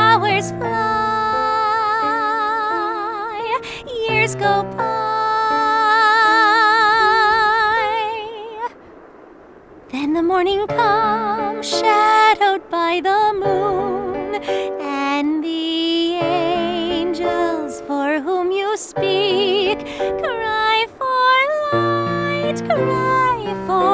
hours fly, years go by. Then the morning comes, shadowed by the moon, and the angels for whom you speak cry for light, cry for.